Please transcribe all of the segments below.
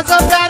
I'm so bad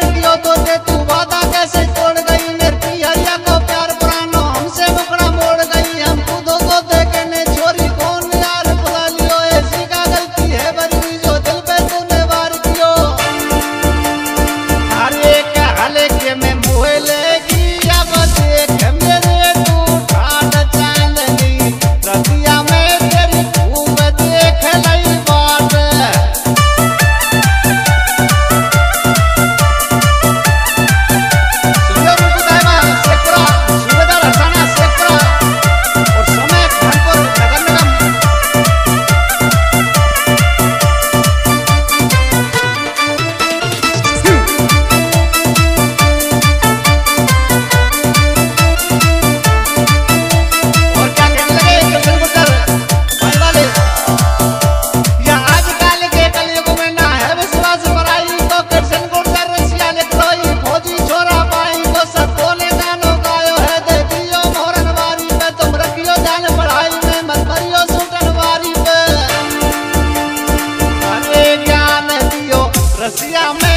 Garcia me